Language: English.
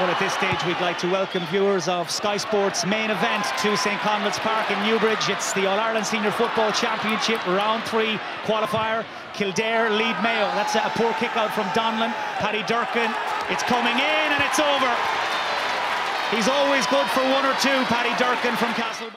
Well, at this stage, we'd like to welcome viewers of Sky Sports' main event to St. Conleth's Park in Newbridge. It's the All-Ireland Senior Football Championship Round 3 qualifier. Kildare lead Mayo. That's a poor kick out from Donnellan. Paddy Durcan. It's coming in and it's over. He's always good for one or two, Paddy Durcan from Cal